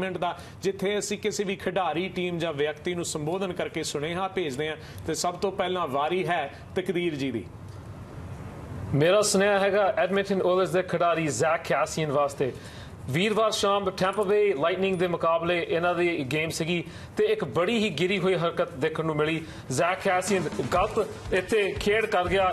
Minute ਦਾ, ਜਿੱਥੇ ਅਸੀਂ ਕਿਸੇ ਵੀ ਖਿਡਾਰੀ ਟੀਮ ਜਾਂ ਵਿਅਕਤੀ ਨੂੰ ਸੰਬੋਧਨ ਕਰਕੇ ਸੁਨੇਹਾ ਭੇਜਦੇ ਹਾਂ ਤੇ ਸਭ ਤੋਂ ਪਹਿਲਾਂ ਵਾਰੀ ਹੈ ਤਕਦੀਰ ਜੀ ਦੀ। ਮੇਰਾ ਸੁਨੇਹਾ ਹੈਗਾ ਐਡਮਿੰਟਨ ਓਇਲਰਸ ਦੇ ਖਿਡਾਰੀ ਜ਼ੈਕ ਕੈਸੀਅਨ ਵਾਸਤੇ। ਵੀਰਵਾਰ ਸ਼ਾਮ ਟੈਂਪਾ ਬੇ ਲਾਈਟਨਿੰਗ ਦੇ ਮੁਕਾਬਲੇ ਇਹਨਾਂ ਦੀ ਗੇਮ ਸੀਗੀ ਤੇ ਇੱਕ ਬੜੀ ਹੀ ਗਿਰੀ ਹੋਈ ਹਰਕਤ ਦੇਖਣ ਨੂੰ ਮਿਲੀ। ਜ਼ੈਕ ਕੈਸੀਅਨ ਗਲਤ ਇੱਥੇ ਖੇਡ ਕਰ ਗਿਆ।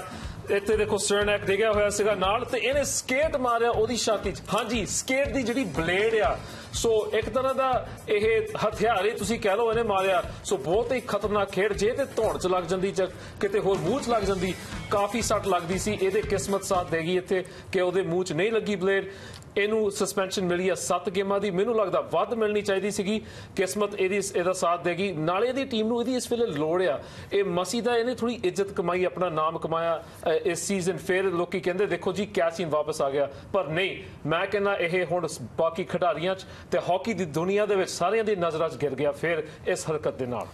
ਇੱਥੇ ਦੇਖੋ ਸਰਨੈਕ ਡਿੱਗਿਆ ਹੋਇਆ ਸੀਗਾ ਨਾਲ ਤੇ ਇਹਨੇ ਸਕੇਟ ਮਾਰਿਆ ਉਹਦੀ ਛਾਤੀ 'ਚ। ਹਾਂਜੀ ਸਕੇਟ ਦੀ ਜਿਹੜੀ ਬਲੇਡ ਆ, ਸੋ ਇੱਕ ਤਰ੍ਹਾਂ ਦਾ ਇਹ ਹਥਿਆਰ ਹੀ ਤੁਸੀਂ ਕਹਿ ਲਓ ਇਹਨੇ ਮਾਰਿਆ। ਸੋ ਬਹੁਤ ਹੀ ਖਤਰਨਾਕ ਖੇਡ, ਜੇ ਤੇ ਧੌਣ 'ਚ ਲੱਗ ਜਾਂਦੀ ਜਾਂ ਕਿਤੇ ਹੋਰ ਮੂੰਹ 'ਚ ਲੱਗ ਜਾਂਦੀ ਕਾਫੀ ਸੱਟ ਲੱਗਦੀ ਸੀ, ਇਹਦੇ ਕਿਸਮਤ ਸਾਥ ਦੇਗੀ ਇੱਥੇ ਕਿ ਉਹਦੇ ਮੂੰਹ 'ਚ ਨਹੀਂ ਲੱਗੀ ਬਲੇਡ। ਇਹਨੂੰ ਸਸਪੈਂਸ਼ਨ ਮਿਲੀ ਆ 7 ਗੇਮਾਂ ਦੀ। ਮੈਨੂੰ ਲੱਗਦਾ ਵੱਧ ਮਿਲਣੀ ਚਾਹੀਦੀ ਸੀਗੀ। ਕਿਸਮਤ ਇਹਦੀ ਇਹਦਾ ਸਾਥ ਦੇਗੀ ਨਾਲੇ ਇਹਦੀ ਟੀਮ ਨੂੰ ਇਹਦੀ ਇਸ ਵੇਲੇ ਲੋੜ ਆ। ਇਹ ਮਸੀ ਦਾ ਇਹਨੇ ਥੋੜੀ ਇੱਜ਼ਤ ਕਮਾਈ, ਆਪਣਾ ਨਾਮ ਕਮਾਇਆ ਇਸ ਸੀਜ਼ਨ ਫਿਰ ਲੋਕੀ ਕਹਿੰਦੇ, ਦੇਖੋ ਜੀ ਕੈਸੀਨ ਵਾਪਸ ਆ ਗਿਆ। ਪਰ ਨਹੀਂ, ਮੈਂ ਕਹਿੰਦਾ ਇਹ ਹੁਣ ਬਾਕੀ ਖਿਡਾਰੀਆਂ 'ਚ ਤੇ ਹਾਕੀ ਦੀ ਦੁਨੀਆ ਦੇ ਵਿੱਚ ਸਾਰਿਆਂ ਦੀ ਨਜ਼ਰਾਂ 'ਚ ਗਿਰ ਗਿਆ ਫਿਰ ਇਸ ਹਰਕਤ ਦੇ ਨਾਲ।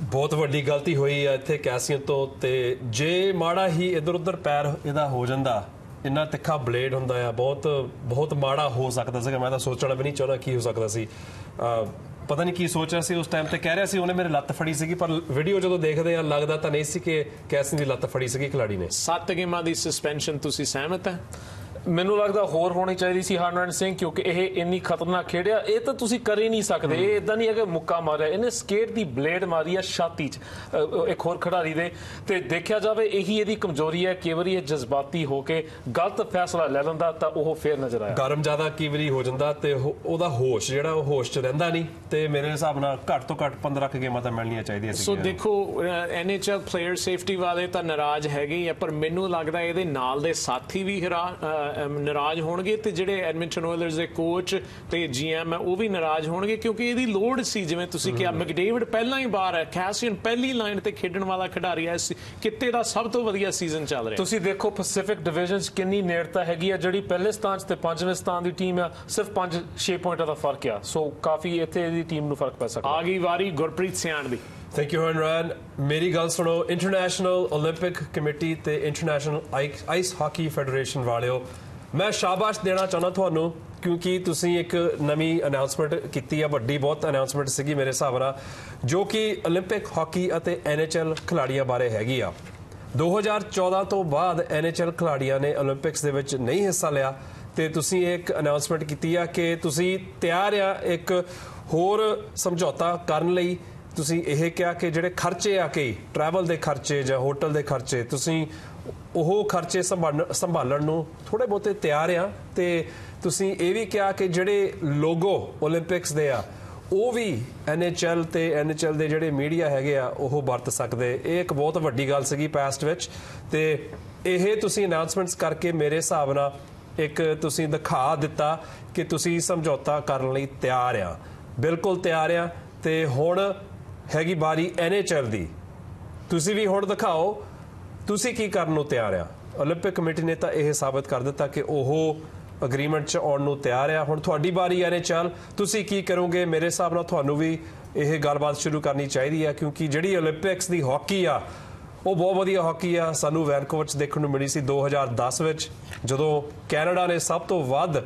ਬਹੁਤ ਵੱਡੀ ਗਲਤੀ ਹੋਈ ਆ ਇੱਥੇ ਕੈਸੀਅਨ ਤੋਂ ਤੇ ਜੇ ਮਾੜਾ ਹੀ ਇਧਰ ਉਧਰ ਪੈਰ ਇਹਦਾ ਹੋ ਜਾਂਦਾ, ਇੰਨਾ ਤਿੱਖਾ ਬਲੇਡ ਹੁੰਦਾ ਆ, ਬਹੁਤ ਬਹੁਤ ਮਾੜਾ ਹੋ ਸਕਦਾ ਸੀਗਾ, ਮੈਂ ਤਾਂ ਸੋਚਣਾ ਵੀ ਨਹੀਂ ਚਾਹੁੰਦਾ ਕੀ ਹੋ ਸਕਦਾ ਸੀ। ਪਤਾ ਨਹੀਂ ਕੀ ਸੋਚ ਰਿਹਾ ਸੀ, ਉਸ ਟਾਈਮ ਤੇ ਕਹਿ ਰਿਹਾ ਸੀ, ਉਹਨੇ ਮੇਰੇ ਲੱਤ ਫੜੀ ਸੀਗੀ, ਪਰ ਵੀਡੀਓ ਜਦੋਂ ਦੇਖਦੇ ਆ, ਲੱਗਦਾ ਤਾਂ ਨਹੀਂ ਸੀ ਕਿ ਕੈਸੀਅਨ ਦੀ ਲੱਤ ਫੜੀ ਸੀਗੀ ਖਿਲਾੜੀ ਨੇ। 7 ਗੇਮਾਂ ਦੀ ਸਸਪੈਂਸ਼ਨ ਤੁਸੀਂ ਸਹਿਮਤ ਹੈ ਮੈਨੂੰ ਲੱਗਦਾ ਹੋਰ ਹੋਣੀ ਚਾਹੀਦੀ ਸੀ ਹਰਨਨ ਸਿੰਘ ਕਿਉਂਕਿ ਇਹ ਇੰਨੀ ਖਤਰਨਾਕ ਖੇਡਿਆ। ਇਹ ਤਾਂ ਤੁਸੀਂ ਕਰ ਹੀ ਨਹੀਂ ਸਕਦੇ। ਇਹ ਇਦਾਂ ਨਹੀਂ ਹੈ ਕਿ ਮੁੱਕਾ ਮਾਰਿਆ। ਇਹਨੇ ਸਕੇਟ ਦੀ ਬਲੇਡ ਮਾਰੀ ਆ ਛਾਤੀ 'ਚ ਇੱਕ ਹੋਰ ਖਿਡਾਰੀ ਦੇ। ਤੇ ਦੇਖਿਆ ਜਾਵੇ ਇਹੀ ਇਹਦੀ ਕਮਜ਼ੋਰੀ ਹੈ। ਕਈ ਵਾਰੀ ਇਹ ਜਜ਼ਬਾਤੀ ਹੋ ਕੇ ਗਲਤ ਫੈਸਲਾ ਲੈ ਲੈਂਦਾ ਤਾਂ ਉਹ ਫੇਰ ਨਜ਼ਰ ਆਇਆ। ਗਰਮ ਜ਼ਿਆਦਾ ਕਈ ਵਾਰੀ ਹੋ ਜਾਂਦਾ ਤੇ ਉਹ- ਉਹਦਾ ਹੋਸ਼ ਜਿਹੜਾ ਉਹ ਹੋਸ਼ 'ਚ ਰਹਿੰਦਾ ਨਹੀਂ। ਤੇ ਮੇਰੇ ਹਿਸਾਬ ਨਾਲ ਘੱਟ ਤੋਂ ਘੱਟ 15 ਕੁ ਗੇਮਾਂ ਤਾਂ ਮਿਲਣੀਆਂ ਚਾਹੀਦੀਆਂ ਸੀ। ਸੋ ਦੇਖੋ ਐਨਐਚਐਲ ਪਲੇਅਰ ਸੇਫਟੀ ਵਾਲੇ ਤਾਂ ਨਾਰਾਜ਼ ਹੈਗੇ ਆ ਪਰ ਮੈਨੂੰ ਲੱਗਦਾ ਇਹਦੇ ਨਾਲ ਦੇ ਸਾਥੀ ਵੀ ਹੈਰਾ- ਅ, ਨਾਰਾਜ਼ ਹੋਣਗੇ ਤੇ ਜਿਹੜੇ ਐਡਮਿੰਟਨ ਓਇਲਰਸ ਦੇ ਕੋਚ ਤੇ ਜੀਐਮ ਹੈ ਉਹ ਵੀ ਨਾਰਾਜ਼ ਹੋਣਗੇ ਕਿਉਂਕਿ ਇਹਦੀ ਲੋੜ ਸੀ ਜਿਵੇਂ ਤੁਸੀਂ ਕਿਹਾ ਮੈਕਡੇਵਿਡ ਪਹਿਲਾਂ ਹੀ ਬਾਹਰ ਹੈ ਕੈਸੀਅਨ ਪਹਿਲੀ ਲਾਈਨ ਤੇ ਖੇਡਣ ਵਾਲਾ ਖਿਡਾਰੀ ਹੈ ਇਸ ਕਿੱਤੇ ਦਾ ਸਭ ਤੋਂ ਵਧੀਆ ਸੀਜ਼ਨ ਚੱਲ ਰਿਹਾ ਤੁਸੀਂ ਦੇਖੋ ਪੈਸੀਫਿਕ ਡਿਵੀਜ਼ਨ 'ਚ ਕਿੰਨੀ ਨੇੜਤਾ ਹੈਗੀ ਆ ਜਿਹੜੀ ਪਹਿਲੇ ਸਥਾਨ 'ਚ ਤੇ ਪੰਜਵੇਂ ਸਥਾਨ ਦੀ ਟੀਮ ਆ ਸਿਰਫ 5-6 ਪੁਆਇੰਟਾਂ ਦਾ ਫਰਕ ਆ ਸੋ ਕਾਫੀ ਇੱਥੇ ਇਹਦੀ ਟੀਮ ਨੂੰ ਫਰਕ ਪੈ ਸਕਦਾ ਆ ਗਈ ਵਾਰੀ ਗੁਰਪ੍ਰੀਤ ਸਿਆਣ ਦੀ ਥੈਂਕ ਯੂ ਹਨਰਨ ਮੇਰੀ ਗੱਲ ਸੁਣੋ ਇੰਟਰਨੈਸ਼ਨਲ 올림픽 ਕਮੇਟੀ ਤੇ ਇੰਟਰਨੈਸ਼ਨਲ ਆਈਸ ਹਾਕੀ ਫੈਡਰੇਸ਼ਨ ਵਾਲਿਓ ਮੈਂ ਸ਼ਾਬਾਸ਼ ਦੇਣਾ ਚਾਹੁੰਦਾ ਤੁਹਾਨੂੰ, ਕਿਉਂਕਿ ਤੁਸੀਂ ਇੱਕ ਨਵੀਂ ਅਨਾਉਂਸਮੈਂਟ ਕੀਤੀ ਹੈ ਵੱਡੀ ਬਹੁਤ ਅਨਾਉਂਸਮੈਂਟ ਸੀਗੀ ਮੇਰੇ ਹਿਸਾਬ ਨਾਲ, ਜੋ ਕਿ 올림픽 ਹਾਕੀ ਅਤੇ NHL ਖਿਲਾੜੀਆਂ ਬਾਰੇ ਹੈਗੀ ਆ। 2014 ਤੋਂ ਬਾਅਦ NHL ਖਿਲਾੜੀਆਂ ਨੇ 올림픽ਸ ਦੇ ਵਿੱਚ ਨਹੀਂ ਹਿੱਸਾ ਲਿਆ, ਤੇ ਤੁਸੀਂ ਇੱਕ ਅਨਾਉਂਸਮੈਂਟ ਕੀਤੀ ਆ ਕਿ ਤੁਸੀਂ ਤਿਆਰ ਆ ਇੱਕ ਹੋਰ ਸਮਝੌਤਾ ਕਰਨ ਲਈ। ਤੁਸੀਂ ਇਹ ਕਿਹਾ ਕਿ ਜਿਹੜੇ ਖਰਚੇ ਆ ਕੇ ਟਰੈਵਲ ਦੇ ਖਰਚੇ ਜਾਂ ਹੋਟਲ ਦੇ ਖਰਚੇ, ਤੁਸੀਂ ਉਹ ਖਰਚੇ ਸੰਭਾਲਣ ਨੂੰ ਥੋੜੇ ਬਹੁਤੇ ਤਿਆਰ ਆ ਤੇ ਤੁਸੀਂ ਇਹ ਵੀ ਕਿਹਾ ਕਿ ਜਿਹੜੇ ਲੋਗੋ 올림픽ਸ ਦੇ ਆ, ਉਹ ਵੀ NHL ਤੇ NHL ਦੇ ਜਿਹੜੇ ਮੀਡੀਆ ਹੈਗੇ ਆ, ਉਹ ਵਰਤ ਸਕਦੇ। ਇਹ ਇੱਕ ਬਹੁਤ ਵੱਡੀ ਗੱਲ ਸੀਗੀ ਪਾਸਟ ਵਿੱਚ ਤੇ ਇਹ ਤੁਸੀਂ ਅਨਾਉਂਸਮੈਂਟਸ ਕਰਕੇ ਮੇਰੇ ਹਿਸਾਬ ਨਾਲ ਇੱਕ ਤੁਸੀਂ ਦਿਖਾ ਦਿੱਤਾ ਕਿ ਤੁਸੀਂ ਸਮਝੌਤਾ ਕਰਨ ਲਈ ਤਿਆਰ ਆ। ਬਿਲਕੁਲ ਤਿਆਰ ਆ ਤੇ ਹੁਣ ਹੈਗੀ ਬਾਰੀ NHL ਦੀ। ਤੁਸੀਂ ਵੀ ਹੁਣ ਦਿਖਾਓ ਤੁਸੀਂ ਕੀ ਕਰਨ ਨੂੰ ਤਿਆਰ ਆ? ਓਲੰਪਿਕ ਕਮੇਟੀ ਨੇ ਤਾਂ ਇਹ ਸਾਬਤ ਕਰ ਦਿੱਤਾ ਕਿ ਉਹ ਅਗਰੀਮੈਂਟ 'ਚ ਆਉਣ ਨੂੰ ਤਿਆਰ ਆ। ਹੁਣ ਤੁਹਾਡੀ ਵਾਰੀ ਆ ਚਲ। ਤੁਸੀਂ ਕੀ ਕਰੋਗੇ? ਮੇਰੇ ਹਿਸਾਬ ਨਾਲ ਤੁਹਾਨੂੰ ਵੀ ਇਹ ਗੱਲਬਾਤ ਸ਼ੁਰੂ ਕਰਨੀ ਚਾਹੀਦੀ ਆ, ਕਿਉਂਕਿ ਜਿਹੜੀ ਓਲੰਪਿਕਸ ਦੀ ਹਾਕੀ ਆ, ਉਹ ਬਹੁਤ ਵਧੀਆ ਹਾਕੀ ਆ। ਸਾਨੂੰ ਵੈਨਕੂਵਰ 'ਚ ਦੇਖਣ ਨੂੰ ਮਿਲੀ ਸੀ 2010 ਵਿੱਚ, ਜਦੋਂ ਕੈਨੇਡਾ ਨੇ ਸਭ ਤੋਂ ਵੱਧ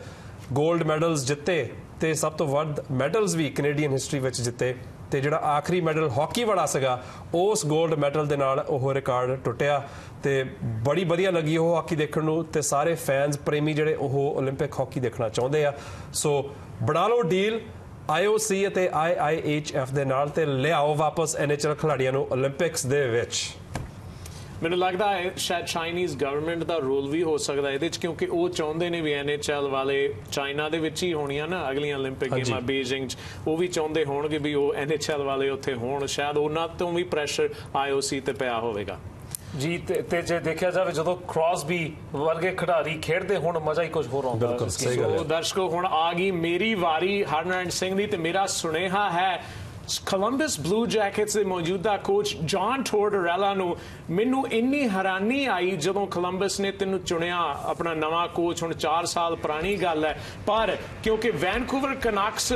골ਡ ਮੈਡਲਸ ਜਿੱਤੇ ਤੇ ਸਭ ਤੋਂ ਵੱਧ ਮੈਡਲਸ ਵੀ ਕੈਨੇਡੀਅਨ ਹਿਸਟਰੀ ਵਿੱਚ ਜਿੱਤੇ। ਤੇ ਜਿਹੜਾ ਆਖਰੀ ਮੈਡਲ ਹਾਕੀ ਵਾਲਾ ਸੀਗਾ, ਉਸ 골ਡ ਮੈਡਲ ਦੇ ਨਾਲ ਉਹ ਰਿਕਾਰਡ ਟੁੱਟਿਆ ਤੇ ਬੜੀ ਵਧੀਆ ਲੱਗੀ ਉਹ ਹਾਕੀ ਦੇਖਣ ਨੂੰ ਤੇ ਸਾਰੇ ਫੈਨਸ ਪ੍ਰੇਮੀ ਜਿਹੜੇ ਉਹ 올림픽 ਹਾਕੀ ਦੇਖਣਾ ਚਾਹੁੰਦੇ ਆ। ਸੋ ਬਣਾ ਲਓ ਡੀਲ IOC ਅਤੇ IIHF ਦੇ ਨਾਲ ਤੇ ਲਿਆਓ ਵਾਪਸ NHL ਖਿਡਾਰੀਆਂ ਨੂੰ 올림픽ਸ ਦੇ ਵਿੱਚ। ਮੈਨੂੰ ਲੱਗਦਾ ਹੈ ਸ਼ਾਇਦ ਚਾਈਨੀਜ਼ ਗਵਰਨਮੈਂਟ ਦਾ ਰੋਲ ਵੀ ਹੋ ਸਕਦਾ ਇਹਦੇ ਚ ਕਿਉਂਕਿ ਉਹ ਚਾਹੁੰਦੇ ਨੇ ਵੀ ਐਨਐਚਐਲ ਵਾਲੇ ਚਾਈਨਾ ਦੇ ਵਿੱਚ ਹੀ ਹੋਣੀਆਂ ਨਾ ਅਗਲੀਆਂ 올림픽 ਹਾਂਜੀ। ਗੇਮਾਂ ਬੀਜਿੰਗ ਚ ਉਹ ਵੀ ਚਾਹੁੰਦੇ ਹੋਣਗੇ ਵੀ ਉਹ ਐਨਐਚਐਲ ਵਾਲੇ ਉੱਥੇ ਹੋਣ ਸ਼ਾਇਦ ਉਹਨਾਂ ਤੋਂ ਵੀ ਪ੍ਰੈਸ਼ਰ ਆਈਓਸੀ ਤੇ ਪਿਆ ਹੋਵੇਗਾ ਜੀ ਤੇ ਤੇ ਜੇ ਦੇਖਿਆ ਜਾਵੇ ਜਦੋਂ ਕ੍ਰਾਸਬੀ ਵਰਗੇ ਖਿਡਾਰੀ ਖੇਡਦੇ ਹੁਣ ਮਜ਼ਾ ਹੀ ਕੁਝ ਹੋਰ ਆਉਂਦਾ ਬਿਲਕੁਲ, ਇਸ ਸਹੀ game 'ਚ। ਗੱਲ ਹੈ। ਸੋ ਦਰਸ਼ਕੋ ਹੁਣ ਆ ਗਈ ਮੇਰੀ ਵਾਰੀ ਹਰਨਰਨ ਸਿੰਘ ਦੀ ਤੇ ਮੇਰਾ ਸੁਨੇਹਾ ਹੈ ਕੋਲੰਬਸ ਬਲੂ ਜੈਕਟਸ ਦੇ ਮੌਜੂਦਾ ਕੋਚ ਜੌਨ ਟੋਰਡਰੈਲਾ ਨੂੰ ਮੈਨੂੰ ਇੰਨੀ ਹੈਰਾਨੀ ਆਈ ਜਦੋਂ ਕੋਲੰਬਸ ਨੇ ਤੈਨੂੰ ਚੁਣਿਆ ਆਪਣਾ ਨਵਾਂ ਕੋਚ ਹੁਣ 4 ਸਾਲ ਪੁਰਾਣੀ ਗੱਲ ਹੈ। ਪਰ ਕਿਉਂਕਿ ਵੈਨਕੂਵਰ ਕਨੈਕਸ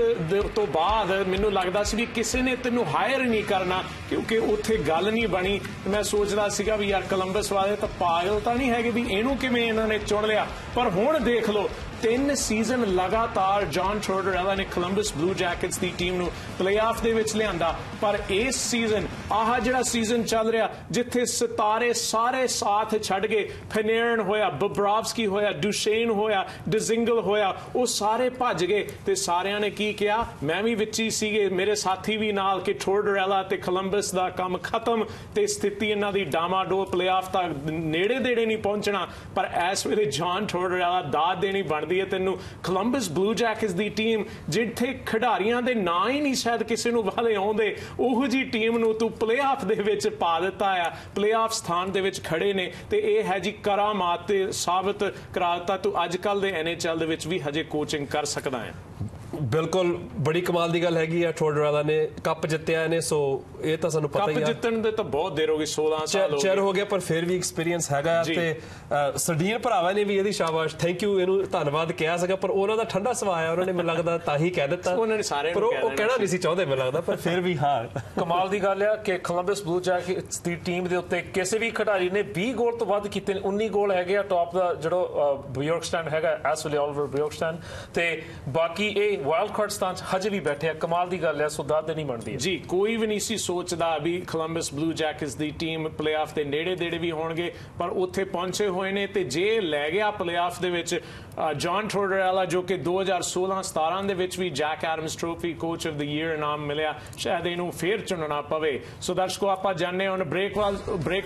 ਤੋਂ ਬਾਅਦ ਮੈਨੂੰ ਲੱਗਦਾ ਸੀ ਵੀ ਕਿਸੇ ਨੇ ਤੈਨੂੰ ਹਾਇਰ ਨਹੀਂ ਕਰਨਾ, ਕਿਉਂਕਿ ਉੱਥੇ ਗੱਲ ਨਹੀਂ ਬਣੀ। ਮੈਂ ਸੋਚਦਾ ਸੀਗਾ ਵੀ ਯਾਰ ਕੋਲੰਬਸ ਵਾਲੇ ਤਾਂ ਪਾਗਲ ਤਾਂ ਨਹੀਂ ਹੈਗੇ ਵੀ ਇਹਨੂੰ ਕਿਵੇਂ ਇਹਨਾਂ ਨੇ ਚੁਣ ਲਿਆ। ਪਰ ਹੁਣ ਦੇਖ ਲਓ ਤਿੰਨ ਸੀਜ਼ਨ ਲਗਾਤਾਰ ਜੌਨ ਟੋਰਡਰੈਲਾ ਨੇ ਕੋਲੰਬਸ ਬਲੂ ਜੈਕਟਸ ਦੀ ਟੀਮ ਨੂੰ ਪਲੇਆਫ ਦੇ ਵਿੱਚ ਲਿਆਂਦਾ। ਪਰ ਇਸ ਸੀਜ਼ਨ ਆਹ ਜਿਹੜਾ ਸੀਜ਼ਨ ਚੱਲ ਰਿਹਾ, ਜਿੱਥੇ ਸਿਤਾਰੇ ਸਾਰੇ ਸਾਥ ਛੱਡ ਗਏ ਫੈਨੇਰਨ ਹੋਇਆ ਬਬਰਾਵਸਕੀ ਹੋਇਆ ਡੁਸ਼ੇਨ ਹੋਇਆ ਡਿਜ਼ਿੰਗਲ ਹੋਇਆ, ਉਹ ਸਾਰੇ ਭੱਜ ਗਏ ਤੇ ਸਾਰਿਆਂ ਨੇ ਕੀ ਕਿਹਾ? ਮੈਂ ਵੀ ਵਿੱਚ ਹੀ ਸੀਗੇ, ਮੇਰੇ ਸਾਥੀ ਵੀ ਨਾਲ ਕਿ ਟੋਰਡਰੈਲਾ ਤੇ ਕੋਲੰਬਸ ਦਾ ਕੰਮ ਖਤਮ ਤੇ ਸਥਿਤੀ ਇਹਨਾਂ ਦੀ ਡਾਮਾਡੋਲ ਪਲੇਆਫ ਤੱਕ ਨੇੜੇ ਦੇੜੇ ਨਹੀਂ ਪਹੁੰਚਣਾ। ਪਰ ਇਸ ਵੇਲੇ ਜਾਨ ਟੋਰਡਰੈਲਾ ਦਾਦ ਦੇਣੀ ਬਣਦੀ ਹੈ ਤੈਨੂੰ। ਕੋਲੰਬਸ ਬਲੂ ਜੈਕਟਸ ਦੀ ਟੀਮ ਜਿੱਥੇ ਖਿਡਾਰੀਆਂ ਦੇ ਨਾਂ ਹੀ ਨਹੀਂ ਸ਼ਾਇਦ ਕਿਸੇ ਨੂੰ ਵਾਲੇ ਆਉਂਦੇ। ਉਹੋ ਜੀ ਟੀਮ ਨੂੰ ਤੂੰ ਪਲੇਆਫ ਦੇ ਵਿੱਚ ਪਾ ਦਿੱਤਾ ਆ। ਪਲੇਆਫ ਸਥਾਨ ਦੇ ਵਿੱਚ ਖੜੇ ਨੇ ਤੇ ਇਹ ਹੈ ਜੀ ਕਰਾਮਾਤ ਤੇ ਸਾਬਤ ਕਰਾ ਦਿੱਤਾ ਤੂੰ। ਅੱਜ ਕੱਲ ਦੇ ਐਨਐਚਐਲ ਦੇ ਵਿੱਚ ਵੀ ਹਜੇ ਕੋਚਿੰਗ ਕਰ ਸਕਦਾ ਹੈ। ਬਿਲਕੁਲ ਬੜੀ ਕਮਾਲ ਦੀ ਗੱਲ ਹੈਗੀ ਆ ਟੋਰਡਰੈਲਾ ਨੇ ਕੱਪ ਜਿੱਤਿਆ ਇਹਨੇ ਸੋ ਇਹ ਤਾਂ ਸਾਨੂੰ ਪਤਾ ਕੱਪ ਹੀ ਆ। ਜਿੱਤਣ ਦੇ ਤਾਂ ਬਹੁਤ ਦੇਰ ਹੋ ਗਈ 16 ਸਾਲ ਹੋ ਚਿਰ ਗਏ। ਹੋ ਗਿਆ ਪਰ ਫਿਰ ਵੀ ਐਕਸਪੀਰੀਅੰਸ ਹੈਗਾ। ਤੇ ਸਰਦੀਨ ਭਰਾਵਾਂ ਨੇ ਵੀ ਇਹਦੀ ਸ਼ਾਬਾਸ਼ ਥੈਂਕ ਯੂ ਇਹਨੂੰ ਧੰਨਵਾਦ ਕਿਹਾ ਸੀਗਾ ਪਰ ਉਹਨਾਂ ਦਾ ਠੰਡਾ ਸੁਭਾਅ ਆ ਉਹਨਾਂ ਨੇ ਮੈਨੂੰ ਲੱਗਦਾ ਤਾਂ ਹੀ ਕਹਿ ਦਿੱਤਾ। ਉਹਨਾਂ ਨੇ ਸਾਰਿਆਂ ਪਰ ਨੂੰ ਉਹ ਕਹਿਣਾ ਨਹੀਂ ਸੀ ਚਾਹੁੰਦੇ ਮੈਨੂੰ ਲੱਗਦਾ ਪਰ ਫਿਰ ਵੀ ਹਾਂ। ਕਮਾਲ ਦੀ ਗੱਲ ਆ ਕਿ ਕੋਲੰਬਸ ਬਲੂ ਜੈਕਟਸ ਦੀ ਟੀਮ ਦੇ ਉੱਤੇ ਕਿਸੇ ਵੀ ਖਿਡਾਰੀ ਨੇ 20 ਗੋਲ ਤੋਂ ਵੱਧ ਕੀਤੇ ਨੇ 19 ਗੋਲ ਹੈਗੇ ਆ ਟਾਪ ਦਾ ਜਿਹੜਾ ਬਿਓਰਕਸਟਨ ਹੈਗਾ ਐਸ ਵੇਲੇ ਆਲਵਰ ਬਿਓਰਕਸਟਨ ਤੇ ਬਾਕੀ ਇਹ ਵਾਈਲਡ ਕਾਰਡ ਸਥਾਨ 'ਚ ਹਜੇ ਵੀ ਬੈਠੇ ਆ। ਕਮਾਲ ਦੀ ਗੱਲ ਆ ਸੋ ਦਾਦ ਨਹੀਂ ਬਣਦੀ। ਹੈ ਜੀ ਕੋਈ ਵੀ ਨਹੀਂ ਸੀ ਸੋਚਦਾ ਵੀ ਕੋਲੰਬਸ ਬਲੂ ਜੈਕਟਸ ਦੀ ਟੀਮ ਪਲੇਆਫ ਦੇ ਨੇੜੇ ਦੇੜੇ ਵੀ ਹੋਣਗੇ ਪਰ ਉੱਥੇ ਪਹੁੰਚੇ ਹੋਏ ਨੇ ਤੇ ਜੇ ਲੈ ਗਿਆ ਪਲੇਆਫ ਦੇ ਵਿੱਚ ਅ, ਜੌਨ ਟੋਰਡਰੈਲਾ ਜੋ ਕਿ 2016-17 ਦੇ ਵਿੱਚ ਵੀ Jack Adams trophy coach of the year ਇਨਾਮ ਮਿਲਿਆ ਸ਼ਾਇਦ ਇਹਨੂੰ ਫੇਰ ਚੁਣਨਾ ਪਵੇ। ਸੋ ਦਰਸ਼ਕੋ ਆਪਾਂ ਜਾਣਦੇ ਹਾਂ ਬ੍ਰੇਕ ਵਾਲ ਬ੍ਰੇਕ